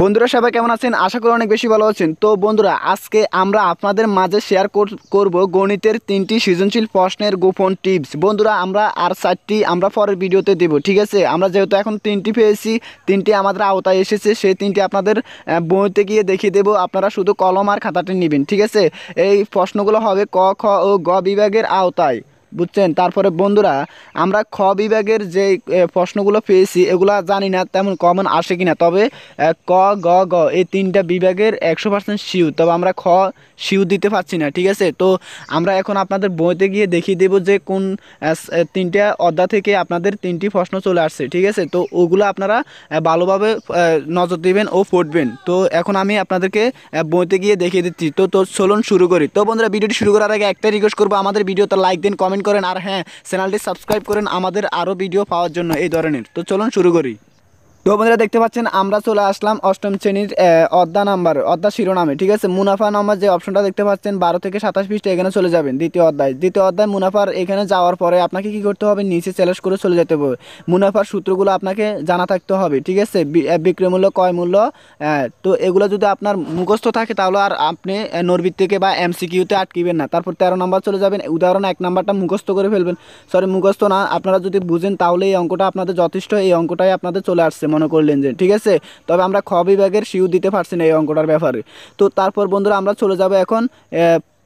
বন্ধুরা, সবাই কেমন আছেন? আশা করি অনেক বেশি ভালো আছেন। তো বন্ধুরা, আজকে আমরা আপনাদের মাঝে শেয়ার করব গণিতের তিনটি সৃজনশীল প্রশ্নের গোপন টিপস বন্ধুরা, আমরা আর চারটি আমরা পরের ভিডিওতে দেব, ঠিক আছে? আমরা যেহেতু এখন তিনটি পেয়েছি, তিনটি আমাদের আওতায় এসেছে, সেই তিনটি আপনাদের বইতে গিয়ে দেখিয়ে দেব। আপনারা শুধু কলম আর খাতাটি নেবেন, ঠিক আছে? এই প্রশ্নগুলো হবে ক, খ ও গ বিভাগের আওতায়। বুঝছেন? তারপরে বন্ধুরা, আমরা খ বিভাগের যে প্রশ্নগুলো পেয়েছি, এগুলা জানি না তেমন কমন আসে কিনা। তবে ক, গ গ, এই তিনটা বিভাগের একশো পার্সেন্ট শিউ তবে আমরা খ শিউ দিতে পারছি না, ঠিক আছে? তো আমরা এখন আপনাদের বইতে গিয়ে দেখিয়ে দেবো যে কোন তিনটা অধ্যায় থেকে আপনাদের তিনটি প্রশ্ন চলে আসছে, ঠিক আছে? তো ওগুলো আপনারা ভালোভাবে নজর দিবেন ও পড়বেন। তো এখন আমি আপনাদেরকে বইতে গিয়ে দেখিয়ে দিচ্ছি। তো তো চলুন শুরু করি। তো বন্ধুরা, ভিডিওটি শুরু করার আগে একটাই রিকোয়েস্ট করব। আমাদের ভিডিওতে লাইক দিন কমেন্ট করেন আর হ্যাঁ চ্যানেলটি সাবস্ক্রাইব করেন আমাদের আরও ভিডিও পাওয়ার জন্য এই ধরনের। তো চলুন শুরু করি। তো বন্ধুরা দেখতে পাচ্ছেন আমরা চলে আসলাম অষ্টম শ্রেণির অধ্যা নাম্বার অধ্যা শিরোনামে ঠিক আছে? মুনাফা নাম্বার যে অপশনটা দেখতে পাচ্ছেন বারো থেকে সাতাশ পৃষ্ঠে এখানে চলে যাবেন দ্বিতীয় অধ্যায়। দ্বিতীয় অধ্যায় মুনাফার এখানে যাওয়ার পরে আপনাকে কি করতে হবে? নিচে চ্যালেঞ্জ করে চলে যেতে হবে। মুনাফার সূত্রগুলো আপনাকে জানা থাকতে হবে ঠিক আছে? বি- আহ, বিক্রয় মূল্য কয় মূল্য তো এগুলো যদি আপনার মুখস্থ থাকে তাহলে আর আপনি আহ, নরবিত থেকে বা এমসিকিউতে আটকিবেন না। তারপর তেরো নাম্বার চলে যাবেন উদাহরণ এক নাম্বারটা মুখস্থ করে ফেলবেন। সরি মুখস্থ না আপনারা যদি বুঝেন তাহলে এই অঙ্কটা আপনাদের যথেষ্ট এই অঙ্কটাই আপনাদের চলে আসছে। মনে করলেন যে, ঠিক আছে, তবে আমরা খ বিভাগের শিউ দিতে পারছি না এই অঙ্কটার ব্যাপারে। তো তারপর বন্ধুরা আমরা চলে যাব এখন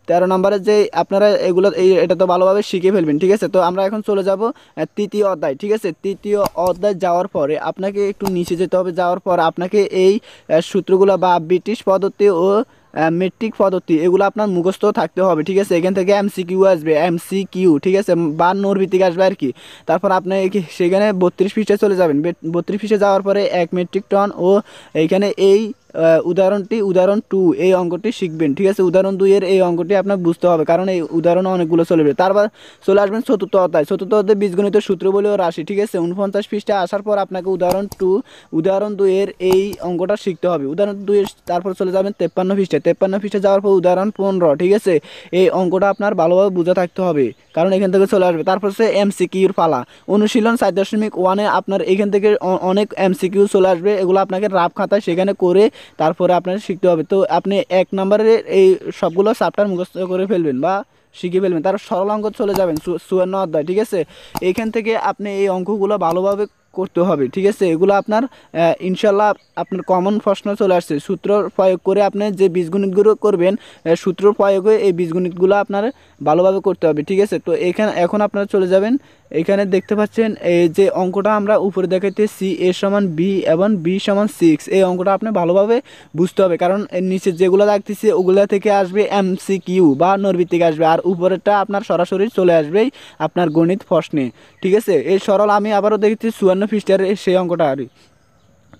তেরো নম্বরে যে আপনারা এগুলো, এই, এটা তো ভালোভাবে শিখে ফেলবেন, ঠিক আছে? তো আমরা এখন চলে যাব তৃতীয় অধ্যায়, ঠিক আছে? তৃতীয় অধ্যায় যাওয়ার পরে আপনাকে একটু নিচে যেতে হবে, যাওয়ার পর আপনাকে এই সূত্রগুলো বা ব্রিটিশ পদ্ধতি ও মেট্রিক পদ্ধতি, এগুলো আপনার মুখস্থ থাকতে হবে, ঠিক আছে? এখান থেকে এমসিকিউ আসবে এমসিকিউ ঠিক আছে? বা নোর ভিত্তিক আসবে আর কি। তারপর আপনি সেখানে বত্রিশ ফিসে চলে যাবেন। বত্রিশ ফিসে যাওয়ার পরে এক মেট্রিক টন ও এইখানে এই উদাহরণটি, উদাহরণ টু এই অঙ্কটি শিখবেন, ঠিক আছে? উদাহরণ দুইয়ের এই অঙ্কটি আপনার বুঝতে হবে, কারণ এই উদাহরণ অনেকগুলো চলবে তারপর চলে আসবেন চতুর্থ অধ্যায়। চতুর্থ অধ্যায় বীজগণিত সূত্র বলেও রাশি, ঠিক আছে? উনপঞ্চাশ পৃষ্ঠা আসার পর আপনাকে উদাহরণ টু উদাহরণ দুইয়ের এই অঙ্কটা শিখতে হবে। উদাহরণ দুইয়ের তারপর চলে যাবেন তেপ্পান্ন পৃষ্ঠা তেপ্পান্ন পৃষ্ঠা যাওয়ার পর উদাহরণ পনেরো, ঠিক আছে? এই অঙ্কটা আপনার ভালোভাবে বুঝে থাকতে হবে, কারণ এখান থেকে চলে আসবে। তারপর হচ্ছে এমসিকিউর পালা। অনুশীলন সাত দশমিক ওয়ানে আপনার এখান থেকে অনেক এমসিকিউ চলে আসবে। এগুলো আপনাকে রাফ খাতায় সেখানে করে তারপরে আপনার শিখতে হবে। তো আপনি এক নম্বরের এই সবগুলো চাপ্টার মুখস্থ করে ফেলবেন বা শিখে ফেলবেন। তার সরল অঙ্ক চলে যাবেন চুয়ান্ন অধ্যায়, ঠিক আছে? এইখান থেকে আপনি এই অঙ্কগুলো ভালোভাবে করতে হবে, ঠিক আছে? এগুলো আপনার ইনশাল্লাহ আপনার কমন প্রশ্ন চলে আসছে। সূত্র প্রয়োগ করে আপনি যে বীজগণিতগুলো করবেন সূত্র প্রয়োগে এই বীজগণিতগুলো আপনার ভালোভাবে করতে হবে, ঠিক আছে? তো এখানে এখন আপনারা চলে যাবেন এখানে দেখতে পাচ্ছেন, এই যে অঙ্কটা আমরা উপরে দেখাইতে সি এ সমান বি এবং বি সমান সিক্স। এই অঙ্কটা আপনি ভালোভাবে বুঝতে হবে, কারণ এর নিচে যেগুলো দেখতেছি ওগুলো থেকে আসবে এম সি কিউ বা নরবি থেকে আসবে, আর উপরেরটা আপনার সরাসরি চলে আসবেই আপনার গণিত ফসনে ঠিক আছে? এই সরল আমি আবারও দেখেছি চুয়ান্ন ফিস্টারের সেই অঙ্কটা আর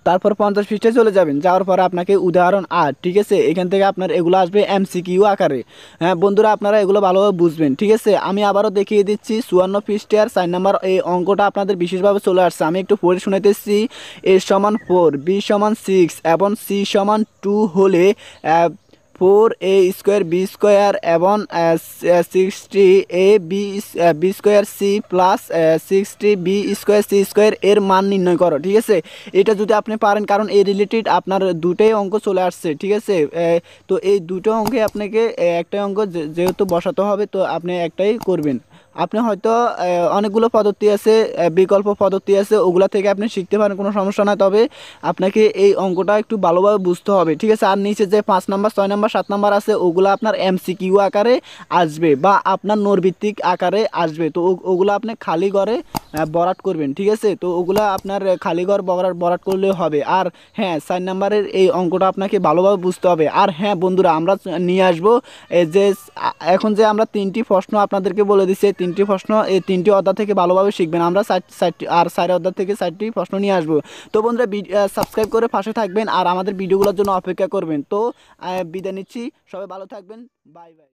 তারপর পঞ্চাশ পৃষ্ঠে চলে যাবেন। যাওয়ার পরে আপনাকে উদাহরণ আট, ঠিক আছে? এখান থেকে আপনার এগুলো আসবে এমসিকিউ আকারে। হ্যাঁ বন্ধুরা, আপনারা এগুলো ভালোভাবে বুঝবেন, ঠিক আছে? আমি আবারও দেখিয়ে দিচ্ছি, চুয়ান্ন পৃষ্ঠার চার নাম্বার, এই অঙ্কটা আপনাদের বিশেষভাবে চলে আসছে। আমি একটু পড়ে শুনেতেছি এ সমান ফোর, বি সমান সিক্স এবং সি সমান টু হলে four a square b square এবং sixty a b b square c plus sixty b square c square এর মান নির্ণয় করো, ঠিক আছে? এটা যদি আপনি পারেন, কারণ এই রিলেটেড আপনার দুটোই অঙ্ক চলে আসছে, ঠিক আছে? তো এই দুটো অঙ্কে আপনাকে একটাই অঙ্ক যেহেতু বসাতে হবে, তো আপনি একটাই করবেন। আপনি হয়তো অনেকগুলো পদ্ধতি আছে বিকল্প পদ্ধতি আছে ওগুলা থেকে আপনি শিখতে পারেন কোনো সমস্যা না তবে আপনাকে এই অঙ্কটা একটু ভালোভাবে বুঝতে হবে ঠিক আছে? আর নিচে যে পাঁচ নাম্বার ছয় নাম্বার সাত নাম্বার আছে ওগুলো আপনার এমসিকিউ আকারে আসবে বা আপনার নৈর্ভিত্তিক আকারে আসবে। তো ওগুলো আপনি খালি আহ, বরাট করবেন, ঠিক আছে? তো ওগুলো আপনার খালি ঘর বরাট বরাট করলে হবে। আর হ্যাঁ চার নাম্বারের এই অঙ্কটা আপনাকে ভালোভাবে বুঝতে হবে। আর হ্যাঁ বন্ধুরা, আমরা নিয়ে আসব যে এখন যে আমরা তিনটি প্রশ্ন আপনাদেরকে বলে দিচ্ছি তিনটি প্রশ্ন, এই তিনটি অধ্যায় থেকে ভালোভাবে শিখবেন। আমরা ষাটটি আর চার অধ্যায় থেকে চারটি প্রশ্ন নিয়ে আসব। তো বন্ধুরা সাবস্ক্রাইব করে পাশে থাকবেন আর আমাদের ভিডিওগুলোর জন্য অপেক্ষা করবেন। তো বিদায় নিচ্ছি। সবাই ভালো থাকবেন। Bye bye.